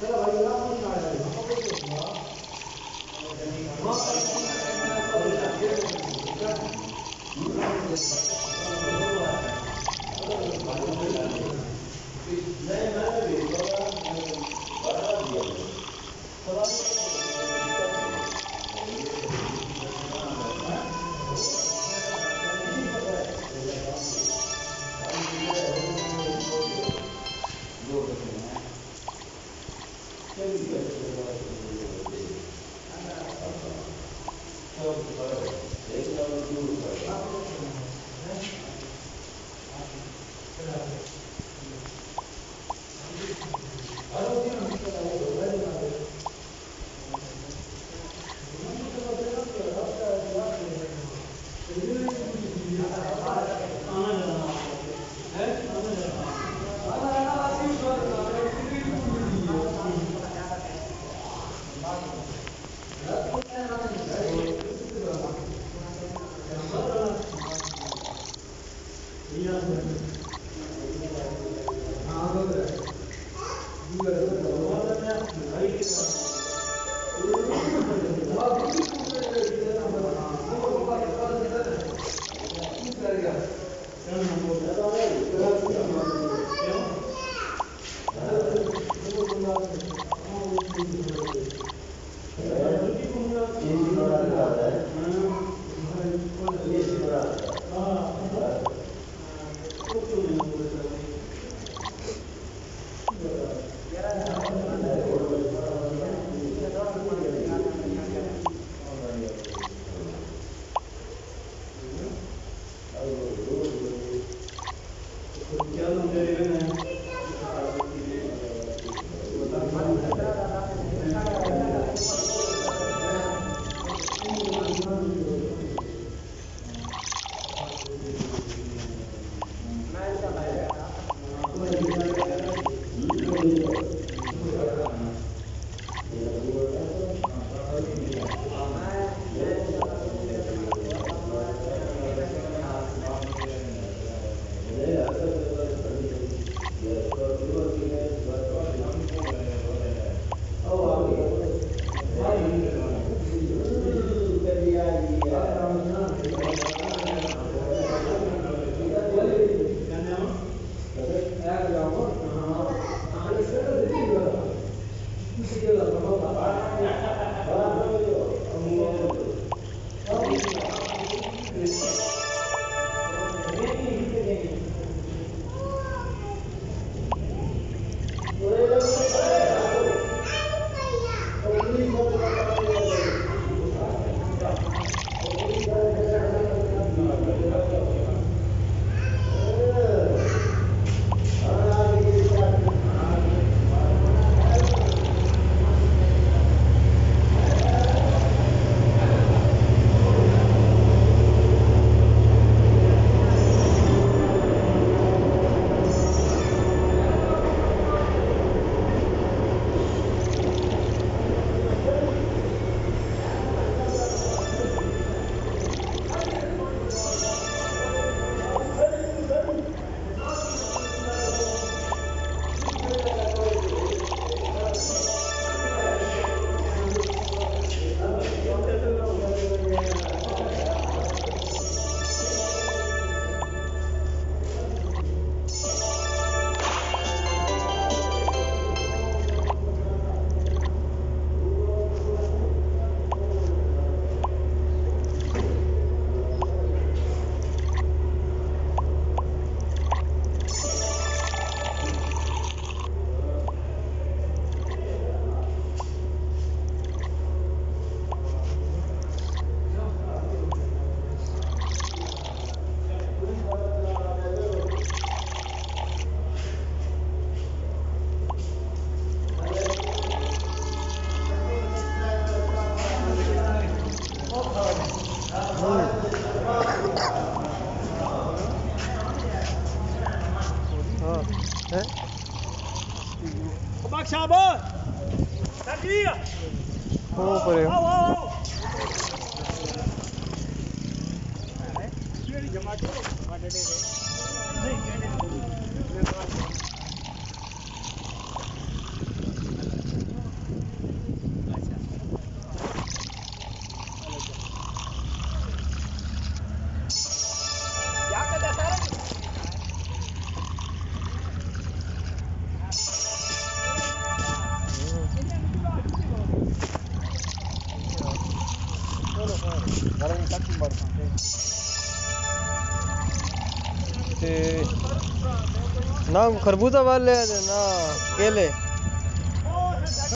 Thank you. I don't think Bak Şaban! Terbiye! Vamos para aí. Vamos, vamos! ना खरबूजा वाले ना केले।